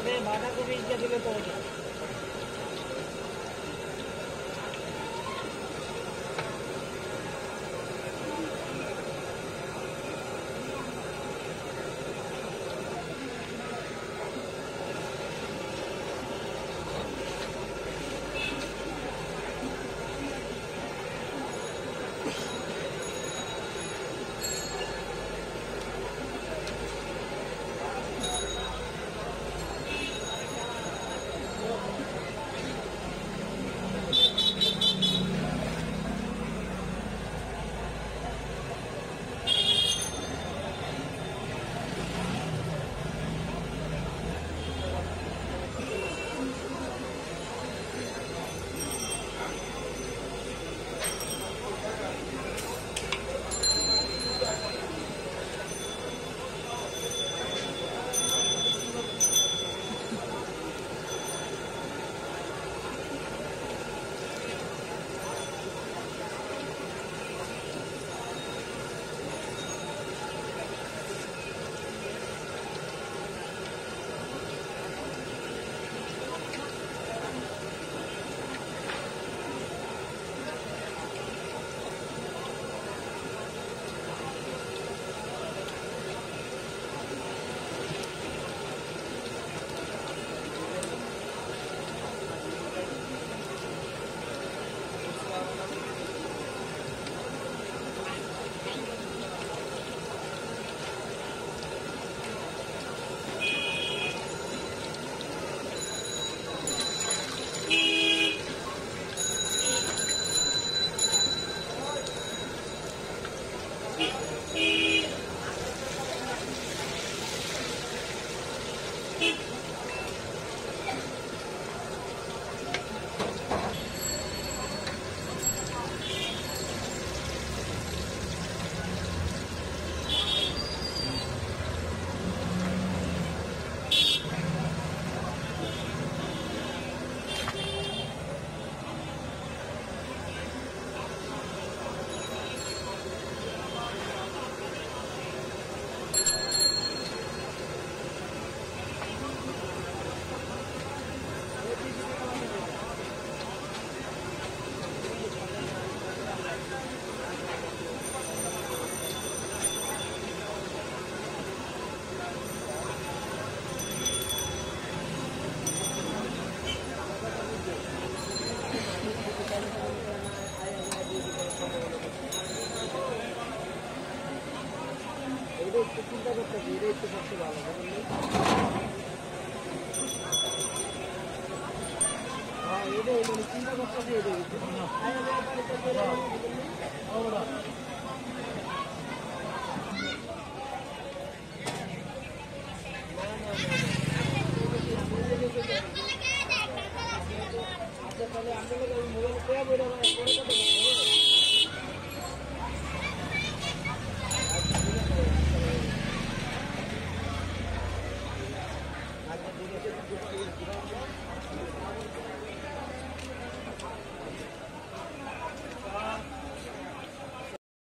बाधा को भी इज़्ज़त देते हैं Gracias.